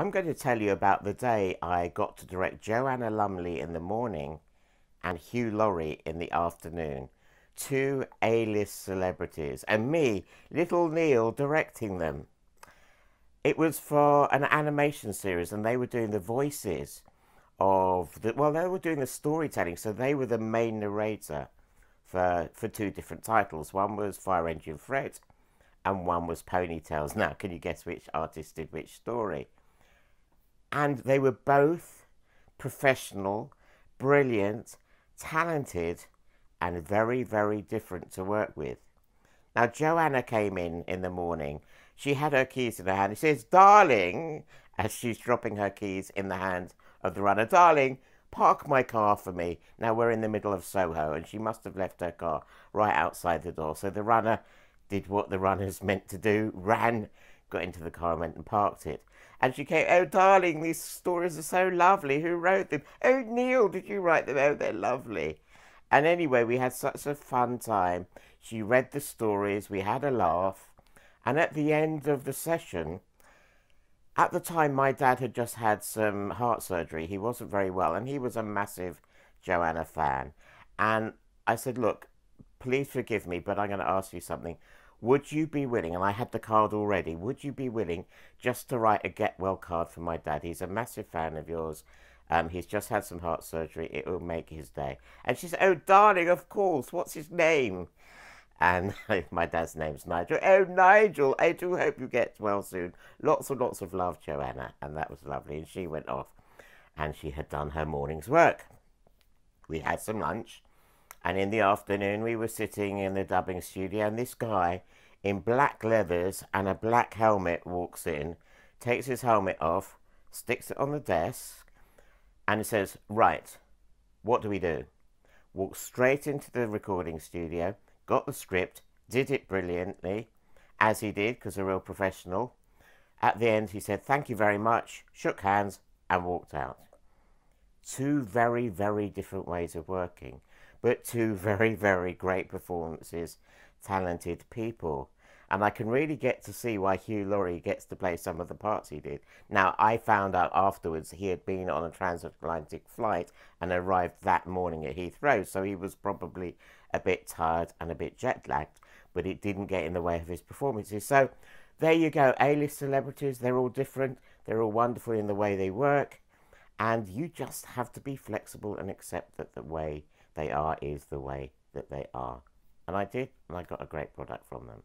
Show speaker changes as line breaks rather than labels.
I'm going to tell you about the day I got to direct Joanna Lumley in the morning and Hugh Laurie in the afternoon. Two A list celebrities, and me, little Neil, directing them. It was for an animation series, and they were doing the voices of the. Well, they were doing the storytelling, so they were the main narrator for for two different titles. One was Fire Engine Fred, and one was Ponytails. Now, can you guess which artist did which story? And they were both professional, brilliant, talented, and very, very different to work with. Now, Joanna came in in the morning. She had her keys in her hand. She says, Darling, as she's dropping her keys in the hand of the runner, Darling, park my car for me. Now, we're in the middle of Soho, and she must have left her car right outside the door. So the runner did what the runner's meant to do, ran, got into the car, and went and parked it. And she came, Oh, darling, these stories are so lovely. Who wrote them? Oh, Neil, did you write them? Oh, they're lovely. And anyway, we had such a fun time. She read the stories, we had a laugh. And at the end of the session, at the time, my dad had just had some heart surgery. He wasn't very well, and he was a massive Joanna fan. And I said, Look, please forgive me, but I'm going to ask you something. Would you be willing, and I had the card already, would you be willing just to write a get well card for my dad? He's a massive fan of yours. Um, he's just had some heart surgery. It will make his day. And she said, Oh, darling, of course. What's his name? And my dad's name's Nigel. Oh, Nigel, I do hope you get well soon. Lots and lots of love, Joanna. And that was lovely. And she went off and she had done her morning's work. We had some lunch and in the afternoon, we were sitting in the dubbing studio, and this guy in black leathers and a black helmet walks in, takes his helmet off, sticks it on the desk, and says, Right, what do we do? Walked straight into the recording studio, got the script, did it brilliantly, as he did, because a real professional. At the end, he said, Thank you very much, shook hands, and walked out. Two very, very different ways of working but two very, very great performances, talented people. And I can really get to see why Hugh Laurie gets to play some of the parts he did. Now, I found out afterwards he had been on a transatlantic flight and arrived that morning at Heathrow, so he was probably a bit tired and a bit jet lagged, but it didn't get in the way of his performances. So there you go, A list celebrities, they're all different, they're all wonderful in the way they work, and you just have to be flexible and accept that the way they are is the way that they are. And I did, and I got a great product from them.